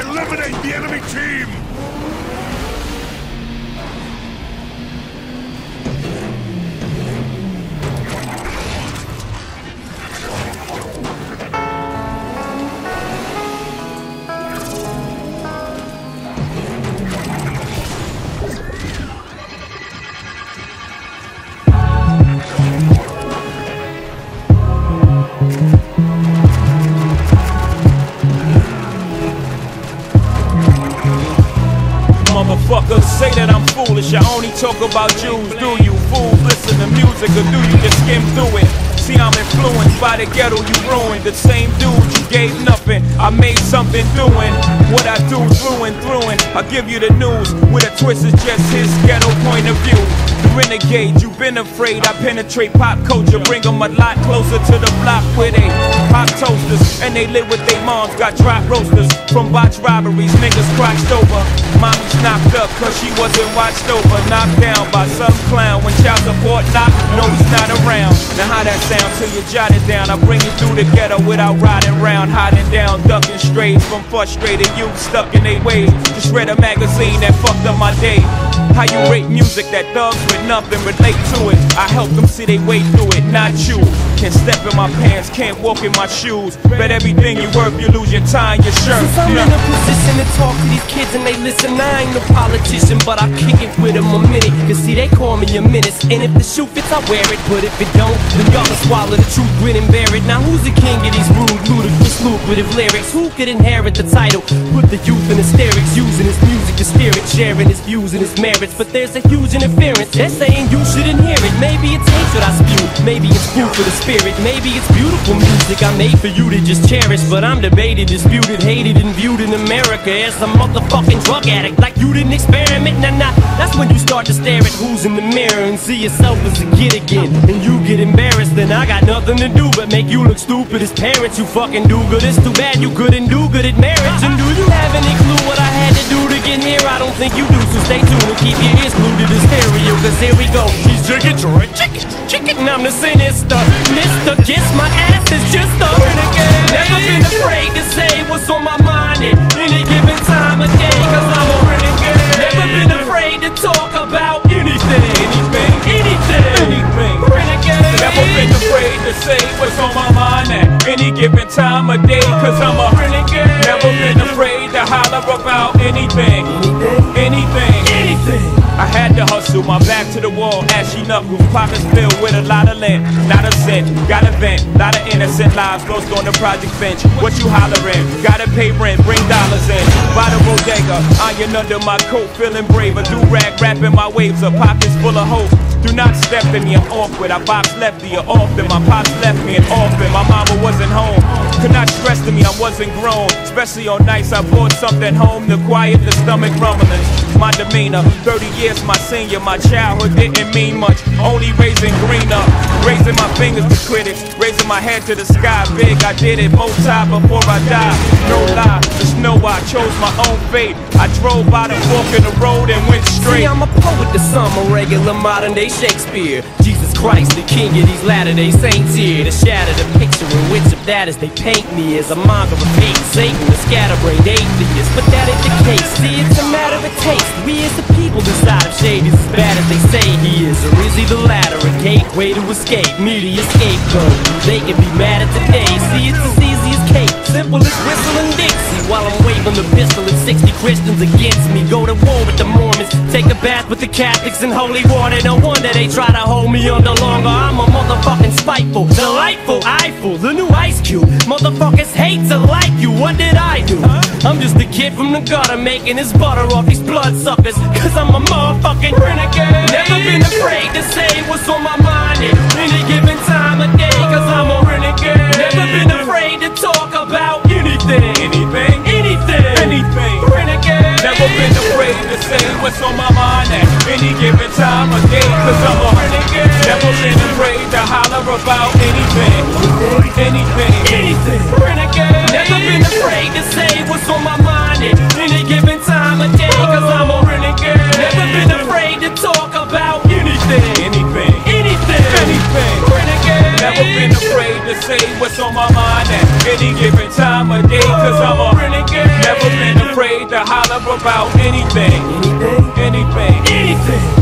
Eliminate the enemy team! Motherfuckers say that I'm foolish. I only talk about Jews. Do you fools listen to music or do you just skim through it? See, I'm influenced by the ghetto you ruined. The same dude you gave nothing. I made something doing what I do through and through. And I give you the news with a twist is just his ghetto point of view. The renegade, you've been afraid. I penetrate pop culture, bring them a lot closer to the block where they pop toasters and they live with their moms. Got drop roasters from botch robberies, niggas crotched over. Mommy's knocked up cause she wasn't watched over. Knocked down by some clown when child support knocked. No, he's not around. Now, how that sound till you jot it down? I bring you through the ghetto without riding round, hiding down, ducking strays from frustrated youth stuck in their ways. Just read a magazine that fucked up my day. How you rate music that thugs with nothing relate to it? I help them see they way through it, not you. Can step in my pants, can't walk in my shoes. Bet everything you worth, you lose your time, your shirt. Since I'm in a position to talk to these kids and they listen, I ain't no politician, but I kick it with them a minute. Cause see, they call me a menace. And if the shoe fits, I wear it. But if it don't, then y'all swallow the truth, grin and bear it. Now who's the king of these rude, ludicrous, lucrative lyrics? Who could inherit the title? Put the youth in hysterics, using his music to steer it, sharing his views and his merits. But there's a huge interference. They're saying you shouldn't hear it. Maybe it's hatred I spew. Maybe it's food for the spirit. Maybe it's beautiful music I made for you to just cherish. But I'm debated, disputed, hated, and viewed in America as a motherfucking drug addict. Like you didn't experiment. Nah, nah. That's when you start to stare at who's in the mirror and see yourself as a kid again. And you get embarrassed. Then I got nothing to do but make you look stupid as parents. You fucking do good. It's too bad you couldn't do good at marriage. And do you have any clue what I had to do to get here? I don't think you do. So stay tuned and keep your ears glued to the stereo. Cause here we go. She's drinking, chicken. And I'm the sinister. Mister, kiss my ass is just a renegade. Never been afraid to say what's on my mind at any given time of day. Cause I'm a renegade. Never been afraid to talk about anything. Anything, Anything. anything. Renegade. Never been afraid to say what's on my mind at any given time of day. Cause I'm a renegade. Never been afraid to holler about anything. Anything. Anything. I had to hustle, my back to the wall, ashy knuckles, pockets filled with a lot of lint, not a cent, got a vent, lot of innocent lives lost on the project bench. What you hollering? Gotta pay rent, bring dollars in. By the bodega, iron under my coat, feeling braver. Do rag, wrapping my waves up, pockets full of hope. Do not step in me, I'm awkward. I box lefty or often. My pops left me and often. My mama wasn't home. Could not stress to me, I wasn't grown. Especially on nights I brought something home to quiet the stomach rumblings. My demeanor, 30 years my senior, my childhood didn't mean much. Only raising green up, raising my fingers to critics, raising my head to the sky. Big, I did it both times before I died. No lie, just know I chose my own fate. I drove by the fork in the road and went See, straight. I'm a poet, the sum, a regular modern day Shakespeare. Jesus Christ, the king of these latter day saints here. To shatter the picture in which of that as they paint me as a monger of hate, Satan, the scatterbrained atheist. But that ain't the case. See, it's a matter of taste. We as the people decide if Shady's as bad as they say he is, or is he the latter, a gateway to escape, media scapegoat. They can be mad at today. See, it's as easy as cake, simple as whistling Dixie. While I'm waving the pistol and 60 Christians against me, go to war with the take a bath with the Catholics in holy water. No wonder they try to hold me on under longer. I'm a motherfucking spiteful, delightful, eyeful, the new Ice Cube. Motherfuckers hate to like you. What did I do? I'm just a kid from the gutter making his butter off these bloodsuckers. Cause I'm a motherfucking renegade. Never been afraid to say what's on my mind say what's on my mind at any given time of day. Cause I'm a renegade. Never been afraid to holler about anything. Anything. anything. Renegade. Never been afraid to say what's on my mind at any given time of day. Cause I'm a renegade. Never been afraid to talk about anything. Anything. Anything. Anything. afraid to say what's on my mind about anything. Anything, Anything. anything.